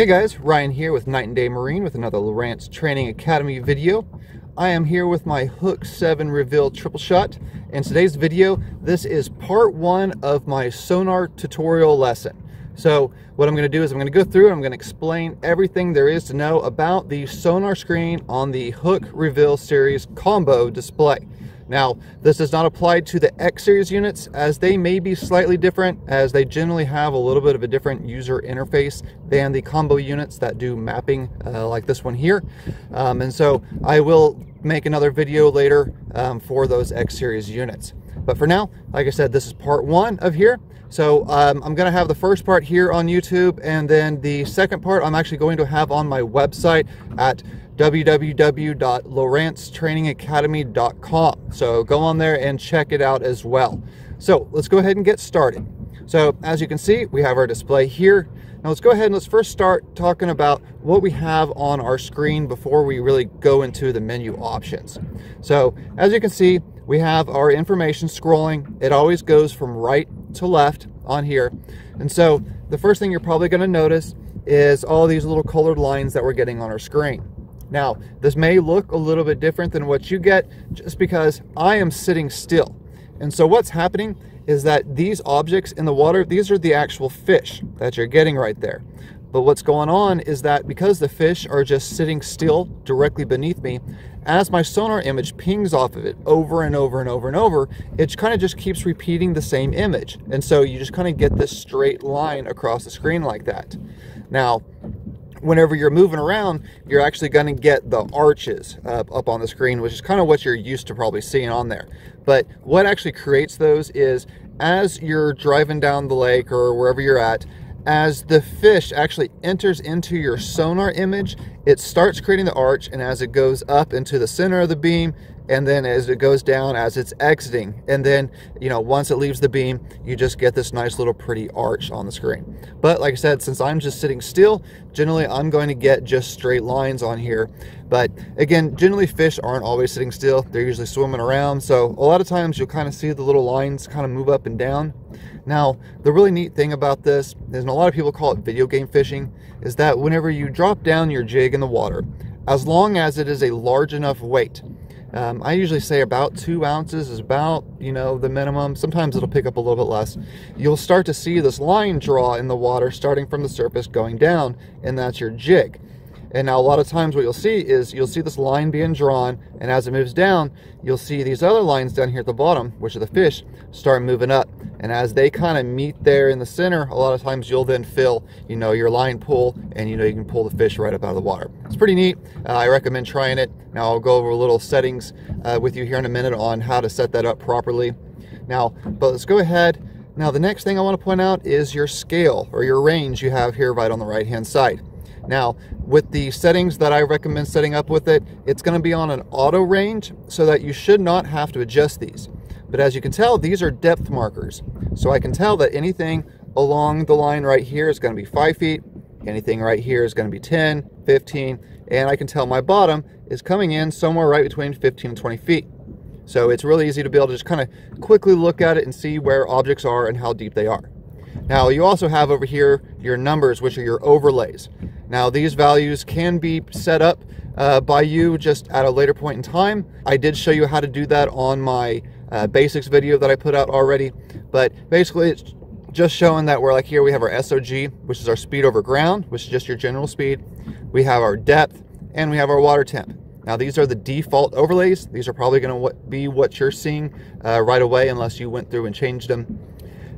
Hey guys, Ryan here with Night and Day Marine with another Lowrance Training Academy video. I am here with my Hook 7 Reveal Triple Shot. In today's video, this is part one of my sonar tutorial lesson. So what I'm going to do is I'm going to go through and I'm going to explain everything there is to know about the sonar screen on the Hook Reveal Series combo display. Now, this does not apply to the X series units as they may be slightly different as they generally have a little bit of a different user interface than the combo units that do mapping uh, like this one here. Um, and so I will make another video later um, for those X series units. But for now, like I said, this is part one of here. So um, I'm going to have the first part here on YouTube, and then the second part I'm actually going to have on my website at www.lowrancetrainingacademy.com. So go on there and check it out as well. So let's go ahead and get started. So as you can see, we have our display here. Now let's go ahead and let's first start talking about what we have on our screen before we really go into the menu options. So as you can see, we have our information scrolling. It always goes from right to left on here. And so the first thing you're probably gonna notice is all these little colored lines that we're getting on our screen. Now, this may look a little bit different than what you get just because I am sitting still. And so what's happening is that these objects in the water, these are the actual fish that you're getting right there. But what's going on is that because the fish are just sitting still directly beneath me, as my sonar image pings off of it over and over and over and over, it kind of just keeps repeating the same image. And so you just kind of get this straight line across the screen like that. Now, whenever you're moving around, you're actually going to get the arches up, up on the screen, which is kind of what you're used to probably seeing on there. But what actually creates those is as you're driving down the lake or wherever you're at, as the fish actually enters into your sonar image, it starts creating the arch, and as it goes up into the center of the beam, and then as it goes down as it's exiting and then you know once it leaves the beam you just get this nice little pretty arch on the screen. But like I said since I'm just sitting still generally I'm going to get just straight lines on here. But again generally fish aren't always sitting still. They're usually swimming around. So a lot of times you'll kind of see the little lines kind of move up and down. Now the really neat thing about this is and a lot of people call it video game fishing is that whenever you drop down your jig in the water as long as it is a large enough weight um, I usually say about two ounces is about, you know, the minimum. Sometimes it'll pick up a little bit less. You'll start to see this line draw in the water starting from the surface going down, and that's your jig. And now a lot of times what you'll see is you'll see this line being drawn and as it moves down, you'll see these other lines down here at the bottom, which are the fish, start moving up. And as they kind of meet there in the center, a lot of times you'll then fill, you know, your line pull and you know, you can pull the fish right up out of the water. It's pretty neat. Uh, I recommend trying it. Now I'll go over a little settings uh, with you here in a minute on how to set that up properly. Now, but let's go ahead. Now the next thing I want to point out is your scale or your range you have here right on the right hand side. Now, with the settings that I recommend setting up with it, it's going to be on an auto range so that you should not have to adjust these. But as you can tell, these are depth markers. So I can tell that anything along the line right here is going to be 5 feet, anything right here is going to be 10, 15, and I can tell my bottom is coming in somewhere right between 15 and 20 feet. So it's really easy to be able to just kind of quickly look at it and see where objects are and how deep they are. Now you also have over here your numbers, which are your overlays. Now these values can be set up uh, by you just at a later point in time. I did show you how to do that on my uh, basics video that I put out already, but basically it's just showing that we're like here we have our SOG, which is our speed over ground, which is just your general speed. We have our depth and we have our water temp. Now these are the default overlays. These are probably going to be what you're seeing uh, right away unless you went through and changed them.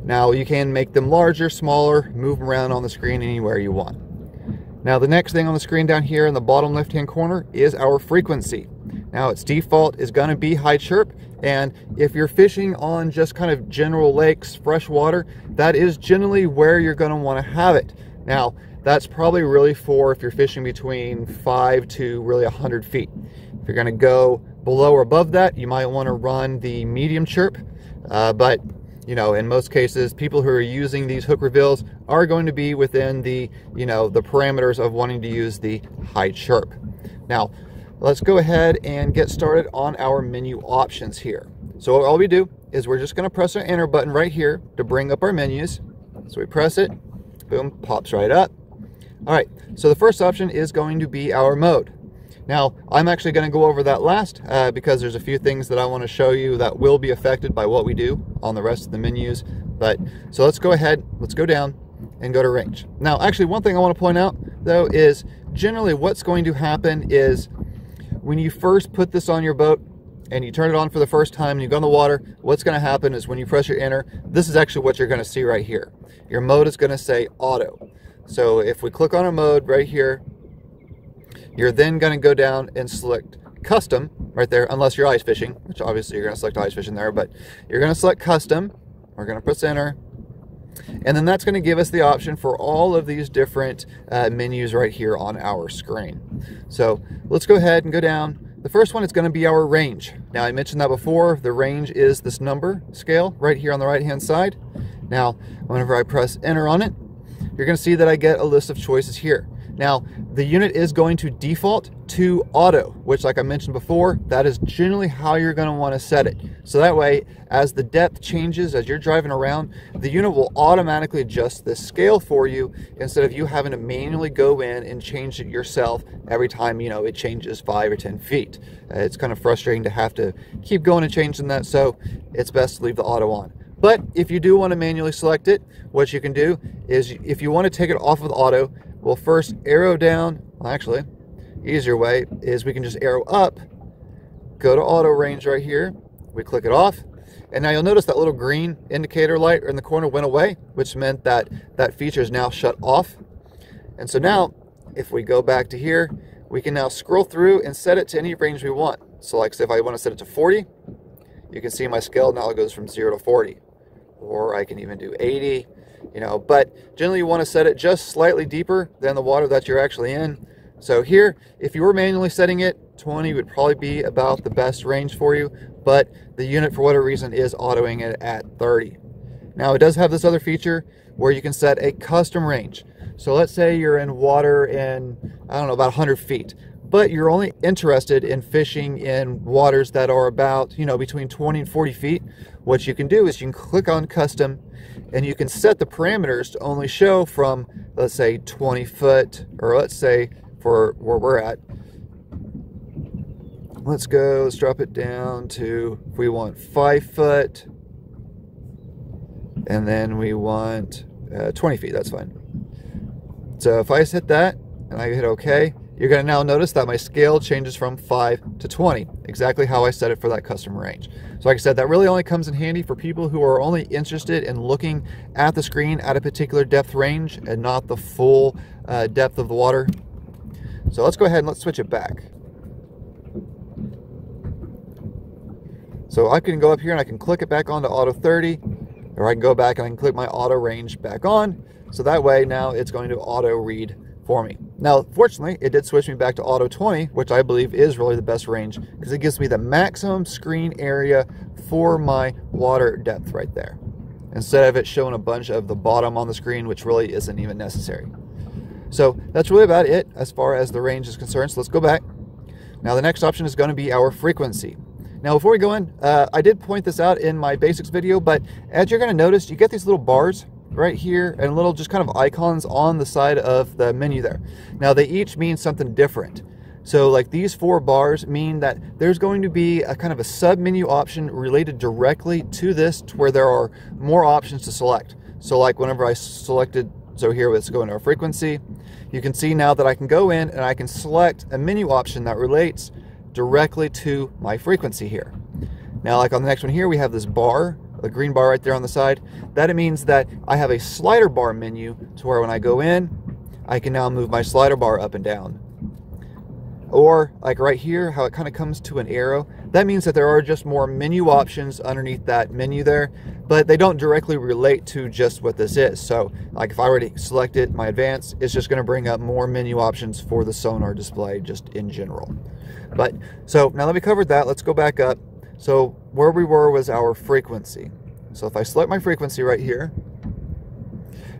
Now you can make them larger, smaller, move them around on the screen anywhere you want. Now the next thing on the screen down here in the bottom left hand corner is our frequency. Now its default is going to be high chirp and if you're fishing on just kind of general lakes, fresh water, that is generally where you're going to want to have it. Now that's probably really for if you're fishing between 5 to really 100 feet. If you're going to go below or above that, you might want to run the medium chirp, uh, but you know, in most cases, people who are using these hook reveals are going to be within the, you know, the parameters of wanting to use the high chirp. Now, let's go ahead and get started on our menu options here. So all we do is we're just going to press our enter button right here to bring up our menus. So we press it, boom, pops right up. All right, so the first option is going to be our mode. Now, I'm actually going to go over that last uh, because there's a few things that I want to show you that will be affected by what we do on the rest of the menus. But so let's go ahead, let's go down and go to range. Now, actually, one thing I want to point out though is generally what's going to happen is when you first put this on your boat and you turn it on for the first time and you go in the water, what's going to happen is when you press your enter, this is actually what you're going to see right here. Your mode is going to say auto. So if we click on a mode right here, you're then going to go down and select custom right there, unless you're ice fishing, which obviously you're going to select ice fishing there, but you're going to select custom. We're going to press enter. And then that's going to give us the option for all of these different uh, menus right here on our screen. So let's go ahead and go down. The first one is going to be our range. Now I mentioned that before, the range is this number scale right here on the right hand side. Now, whenever I press enter on it, you're going to see that I get a list of choices here. Now, the unit is going to default to auto, which like I mentioned before, that is generally how you're going to want to set it. So that way, as the depth changes, as you're driving around, the unit will automatically adjust the scale for you instead of you having to manually go in and change it yourself every time, you know, it changes five or 10 feet. Uh, it's kind of frustrating to have to keep going and changing that, so it's best to leave the auto on. But if you do want to manually select it, what you can do is if you want to take it off of auto, we'll first arrow down. Well, actually, easier way is we can just arrow up, go to auto range right here. We click it off. And now you'll notice that little green indicator light in the corner went away, which meant that that feature is now shut off. And so now, if we go back to here, we can now scroll through and set it to any range we want. So like say if I want to set it to 40, you can see my scale now goes from 0 to 40 or I can even do 80, you know, but generally you want to set it just slightly deeper than the water that you're actually in. So here, if you were manually setting it, 20 would probably be about the best range for you, but the unit for whatever reason is autoing it at 30. Now it does have this other feature where you can set a custom range. So let's say you're in water in, I don't know, about 100 feet but you're only interested in fishing in waters that are about, you know, between 20 and 40 feet, what you can do is you can click on custom and you can set the parameters to only show from, let's say, 20 foot, or let's say for where we're at, let's go, let's drop it down to, if we want five foot, and then we want uh, 20 feet, that's fine. So if I hit that and I hit OK, you're going to now notice that my scale changes from 5 to 20, exactly how I set it for that custom range. So like I said, that really only comes in handy for people who are only interested in looking at the screen at a particular depth range and not the full uh, depth of the water. So let's go ahead and let's switch it back. So I can go up here and I can click it back onto auto 30, or I can go back and I can click my auto range back on. So that way now it's going to auto read for me. Now, fortunately, it did switch me back to Auto 20, which I believe is really the best range because it gives me the maximum screen area for my water depth right there. Instead of it showing a bunch of the bottom on the screen, which really isn't even necessary. So that's really about it as far as the range is concerned. So let's go back. Now the next option is going to be our frequency. Now before we go in, uh, I did point this out in my basics video, but as you're going to notice, you get these little bars right here and little just kind of icons on the side of the menu there. Now they each mean something different. So like these four bars mean that there's going to be a kind of a sub menu option related directly to this to where there are more options to select. So like whenever I selected, so here let's go into our frequency, you can see now that I can go in and I can select a menu option that relates directly to my frequency here. Now like on the next one here, we have this bar the green bar right there on the side, that it means that I have a slider bar menu to where when I go in, I can now move my slider bar up and down. Or like right here, how it kind of comes to an arrow, that means that there are just more menu options underneath that menu there, but they don't directly relate to just what this is. So like if I already selected my advanced, it's just gonna bring up more menu options for the sonar display just in general. But so now that we covered that, let's go back up so where we were was our frequency. So if I select my frequency right here,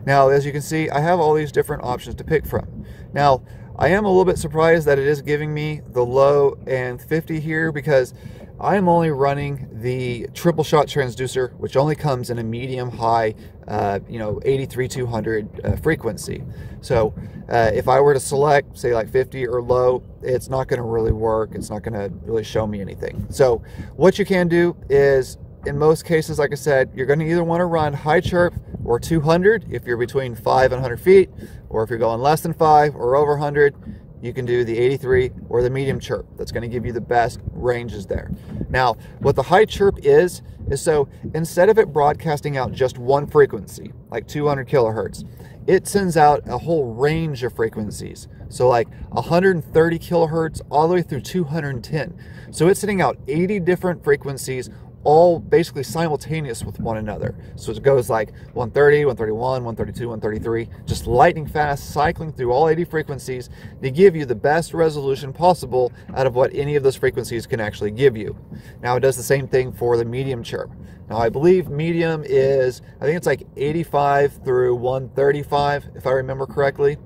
now as you can see, I have all these different options to pick from. Now, I am a little bit surprised that it is giving me the low and 50 here because I am only running the triple shot transducer, which only comes in a medium high, uh, you know, 83200 uh, frequency. So uh, if I were to select, say like 50 or low, it's not going to really work. It's not going to really show me anything. So what you can do is, in most cases, like I said, you're going to either want to run high chirp or 200 if you're between 5 and 100 feet, or if you're going less than 5 or over 100, you can do the 83 or the medium chirp. That's going to give you the best ranges there. Now, what the high chirp is, is so instead of it broadcasting out just one frequency, like 200 kilohertz, it sends out a whole range of frequencies. So like 130 kilohertz all the way through 210. So it's sending out 80 different frequencies all basically simultaneous with one another. So it goes like 130, 131, 132, 133, just lightning fast, cycling through all 80 frequencies to give you the best resolution possible out of what any of those frequencies can actually give you. Now it does the same thing for the medium chirp. Now I believe medium is, I think it's like 85 through 135, if I remember correctly.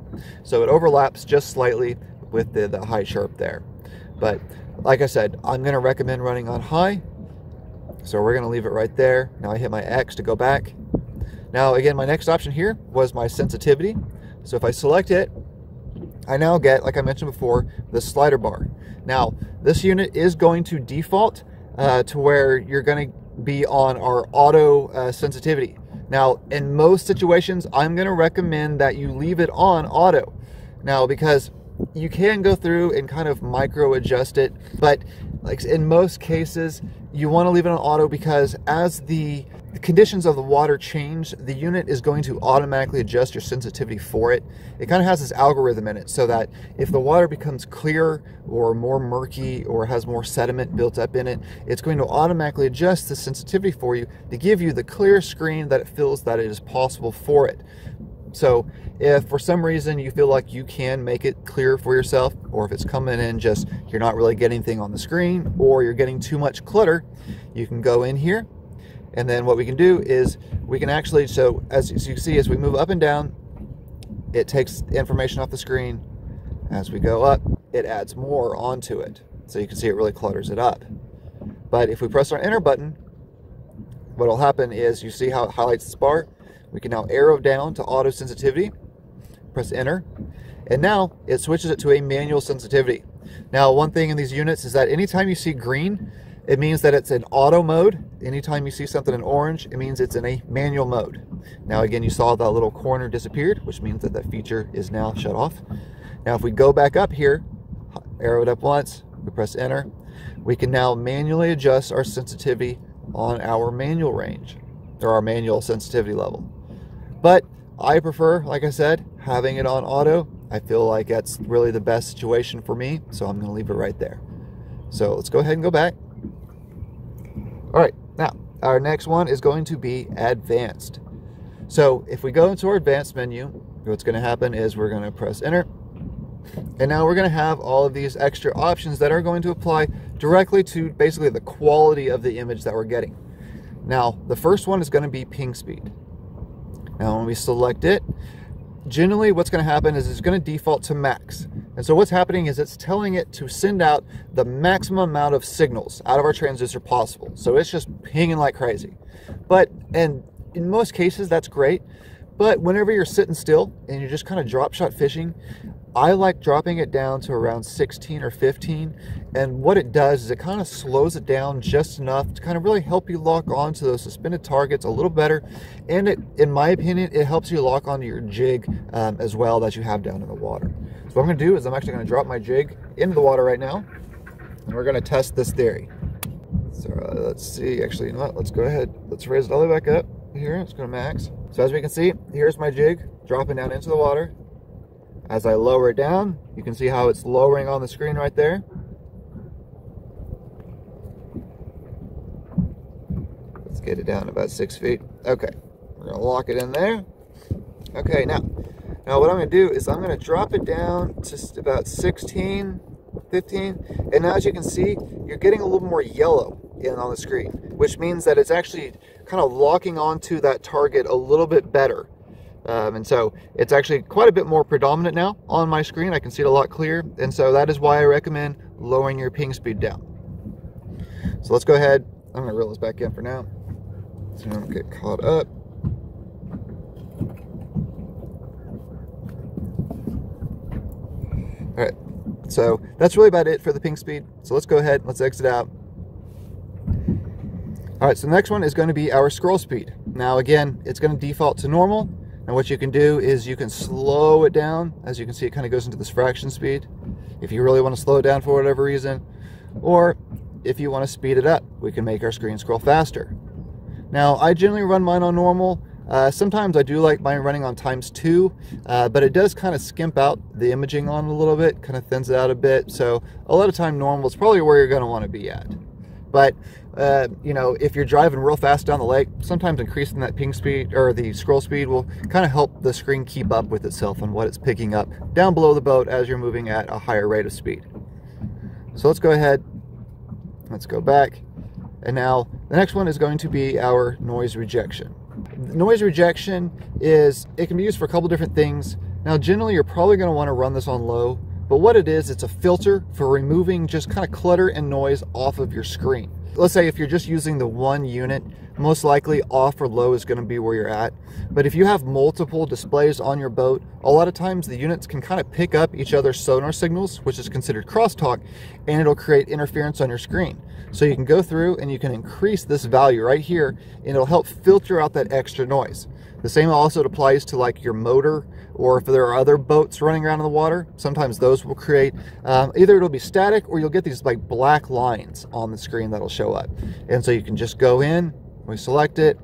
So it overlaps just slightly with the, the high chirp there. But like I said, I'm going to recommend running on high so we're gonna leave it right there. Now I hit my X to go back. Now again, my next option here was my sensitivity. So if I select it, I now get, like I mentioned before, the slider bar. Now, this unit is going to default uh, to where you're gonna be on our auto uh, sensitivity. Now, in most situations, I'm gonna recommend that you leave it on auto. Now, because you can go through and kind of micro adjust it, but like in most cases, you want to leave it on auto because as the conditions of the water change, the unit is going to automatically adjust your sensitivity for it. It kind of has this algorithm in it so that if the water becomes clear or more murky or has more sediment built up in it, it's going to automatically adjust the sensitivity for you to give you the clear screen that it feels that it is possible for it. So if for some reason you feel like you can make it clear for yourself, or if it's coming in just you're not really getting anything on the screen, or you're getting too much clutter, you can go in here. And then what we can do is we can actually, so as you see, as we move up and down, it takes information off the screen. As we go up, it adds more onto it. So you can see it really clutters it up. But if we press our enter button, what will happen is you see how it highlights this bar? We can now arrow down to auto sensitivity, press enter, and now it switches it to a manual sensitivity. Now, one thing in these units is that anytime you see green, it means that it's in auto mode. Anytime you see something in orange, it means it's in a manual mode. Now, again, you saw that little corner disappeared, which means that that feature is now shut off. Now, if we go back up here, arrow it up once, we press enter, we can now manually adjust our sensitivity on our manual range or our manual sensitivity level. But I prefer, like I said, having it on auto. I feel like that's really the best situation for me, so I'm going to leave it right there. So let's go ahead and go back. All right, now our next one is going to be advanced. So if we go into our advanced menu, what's going to happen is we're going to press enter. And now we're going to have all of these extra options that are going to apply directly to basically the quality of the image that we're getting. Now, the first one is going to be ping speed. Now when we select it, generally what's going to happen is it's going to default to max. And so what's happening is it's telling it to send out the maximum amount of signals out of our transducer possible. So it's just pinging like crazy. But, and in most cases, that's great. But whenever you're sitting still and you're just kind of drop shot fishing, I like dropping it down to around 16 or 15. And what it does is it kind of slows it down just enough to kind of really help you lock onto those suspended targets a little better. And it, in my opinion, it helps you lock onto your jig um, as well that you have down in the water. So what I'm gonna do is I'm actually gonna drop my jig into the water right now. And we're gonna test this theory. So uh, let's see, actually, you know what? Let's go ahead. Let's raise it all the way back up here. Let's go to max. So as we can see, here's my jig dropping down into the water. As I lower it down, you can see how it's lowering on the screen right there. Get it down about six feet. Okay, we're gonna lock it in there. Okay, now, now what I'm gonna do is I'm gonna drop it down to about 16, 15, and now as you can see, you're getting a little more yellow in on the screen, which means that it's actually kind of locking onto that target a little bit better. Um, and so it's actually quite a bit more predominant now on my screen. I can see it a lot clearer. And so that is why I recommend lowering your ping speed down. So let's go ahead. I'm gonna reel this back in for now. So I don't get caught up. All right, so that's really about it for the ping speed. So let's go ahead, let's exit out. All right, so the next one is going to be our scroll speed. Now again, it's going to default to normal. And what you can do is you can slow it down. As you can see, it kind of goes into this fraction speed. If you really want to slow it down for whatever reason, or if you want to speed it up, we can make our screen scroll faster. Now, I generally run mine on normal. Uh, sometimes I do like mine running on times two, uh, but it does kind of skimp out the imaging on a little bit, kind of thins it out a bit. So a lot of time normal is probably where you're going to want to be at. But uh, you know, if you're driving real fast down the lake, sometimes increasing that ping speed or the scroll speed will kind of help the screen keep up with itself and what it's picking up down below the boat as you're moving at a higher rate of speed. So let's go ahead, let's go back. And now the next one is going to be our noise rejection. Noise rejection is, it can be used for a couple different things. Now generally you're probably going to want to run this on low, but what it is, it's a filter for removing just kind of clutter and noise off of your screen let's say if you're just using the one unit, most likely off or low is going to be where you're at. But if you have multiple displays on your boat, a lot of times the units can kind of pick up each other's sonar signals, which is considered crosstalk, and it'll create interference on your screen. So you can go through and you can increase this value right here, and it'll help filter out that extra noise. The same also applies to like your motor or if there are other boats running around in the water, sometimes those will create, um, either it'll be static or you'll get these like black lines on the screen that'll show up. And so you can just go in, we select it,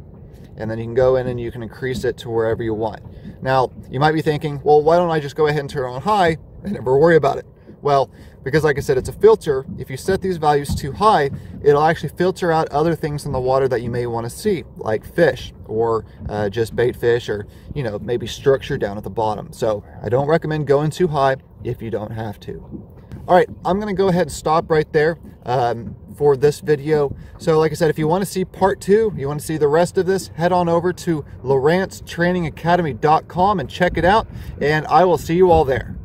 and then you can go in and you can increase it to wherever you want. Now, you might be thinking, well, why don't I just go ahead and turn on high and never worry about it? Well, because like I said, it's a filter. If you set these values too high, it'll actually filter out other things in the water that you may want to see, like fish or uh, just bait fish or, you know, maybe structure down at the bottom. So I don't recommend going too high if you don't have to. All right, I'm gonna go ahead and stop right there um, for this video. So like I said, if you wanna see part two, you wanna see the rest of this, head on over to LowranceTrainingAcademy.com and check it out, and I will see you all there.